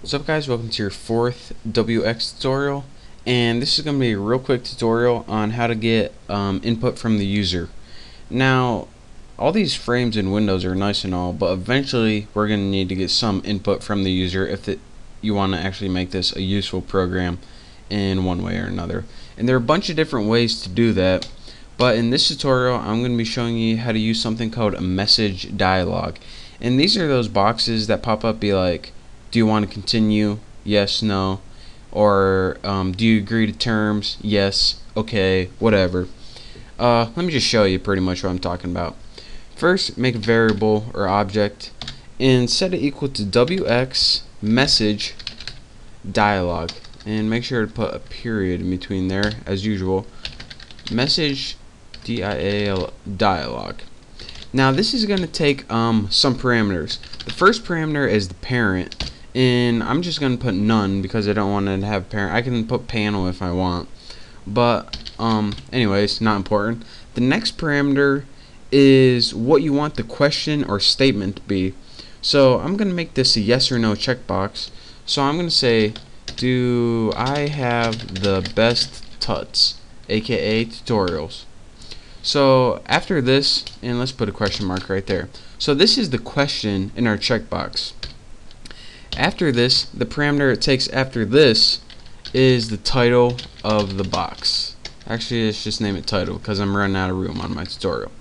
What's up guys, welcome to your fourth WX tutorial and this is going to be a real quick tutorial on how to get um, input from the user. Now all these frames and Windows are nice and all but eventually we're going to need to get some input from the user if it, you want to actually make this a useful program in one way or another. And there are a bunch of different ways to do that but in this tutorial I'm going to be showing you how to use something called a message dialog and these are those boxes that pop up be like do you want to continue? Yes no. Or um, do you agree to terms? Yes. Okay whatever. Uh, let me just show you pretty much what I'm talking about. First make a variable or object and set it equal to wx message dialog. And make sure to put a period in between there as usual. Message dial dialog. Now this is going to take um, some parameters. The first parameter is the parent and I'm just gonna put none because I don't want to have parent I can put panel if I want. But um anyways not important. The next parameter is what you want the question or statement to be. So I'm gonna make this a yes or no checkbox. So I'm gonna say do I have the best tuts aka tutorials? So after this and let's put a question mark right there. So this is the question in our checkbox after this, the parameter it takes after this is the title of the box. Actually, let's just name it title because I'm running out of room on my tutorial.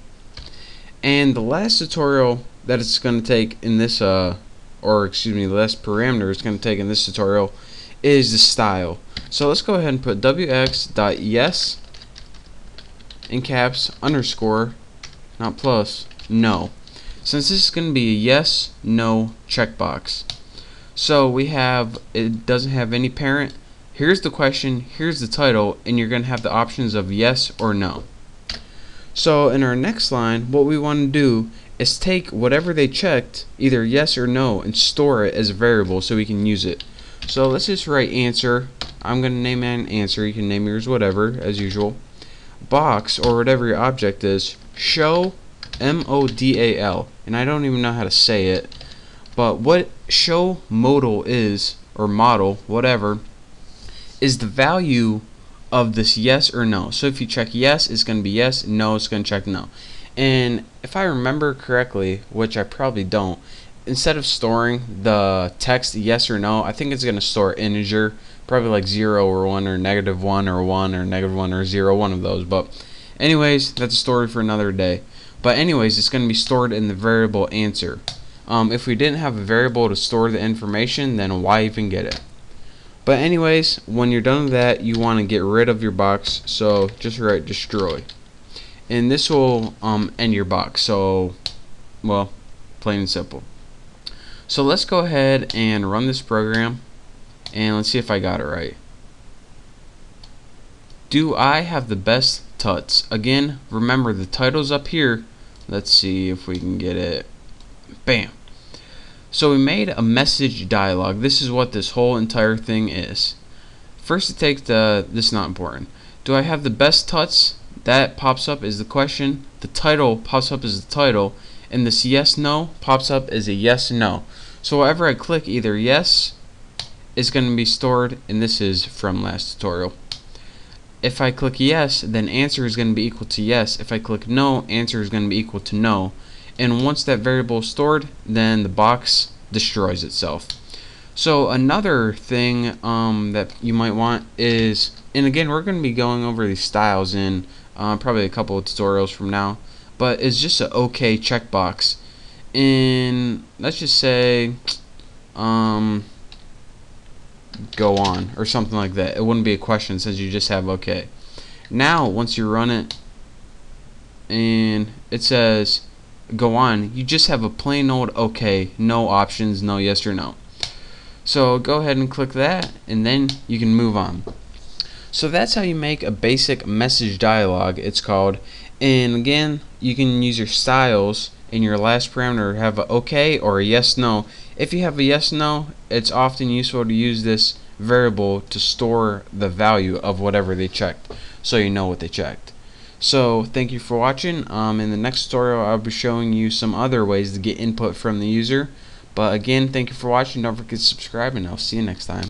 And the last tutorial that it's going to take in this, uh, or excuse me, the last parameter it's going to take in this tutorial is the style. So let's go ahead and put wx.yes in caps underscore, not plus, no. Since this is going to be a yes, no checkbox. So we have, it doesn't have any parent. Here's the question, here's the title, and you're going to have the options of yes or no. So in our next line, what we want to do is take whatever they checked, either yes or no, and store it as a variable so we can use it. So let's just write answer. I'm going to name an answer. You can name yours whatever, as usual. Box, or whatever your object is, show M-O-D-A-L. And I don't even know how to say it. But what show modal is, or model, whatever, is the value of this yes or no. So if you check yes, it's going to be yes, no, it's going to check no. And if I remember correctly, which I probably don't, instead of storing the text yes or no, I think it's going to store integer, probably like 0 or 1 or negative 1 or 1 or negative 1 or 0, one of those. But anyways, that's a story for another day. But anyways, it's going to be stored in the variable answer. Um, if we didn't have a variable to store the information, then why even get it? But anyways, when you're done with that, you want to get rid of your box, so just write destroy. And this will um, end your box, so, well, plain and simple. So let's go ahead and run this program, and let's see if I got it right. Do I have the best tuts? Again, remember the title's up here. Let's see if we can get it. Bam. So we made a message dialog. This is what this whole entire thing is. First it takes the, this is not important. Do I have the best tuts? That pops up as the question. The title pops up as the title. And this yes no pops up as a yes no. So wherever I click either yes is going to be stored and this is from last tutorial. If I click yes then answer is going to be equal to yes. If I click no answer is going to be equal to no and once that variable is stored then the box destroys itself. So another thing um, that you might want is and again we're going to be going over these styles in uh, probably a couple of tutorials from now but it's just an OK checkbox. In let's just say um, go on or something like that. It wouldn't be a question. Since you just have OK now once you run it and it says go on, you just have a plain old OK, no options, no yes or no. So go ahead and click that and then you can move on. So that's how you make a basic message dialog, it's called. And again, you can use your styles in your last parameter have a OK or a yes no. If you have a yes no, it's often useful to use this variable to store the value of whatever they checked so you know what they checked. So thank you for watching. Um, in the next tutorial I'll be showing you some other ways to get input from the user. But again, thank you for watching. Don't forget to subscribe, and I'll see you next time.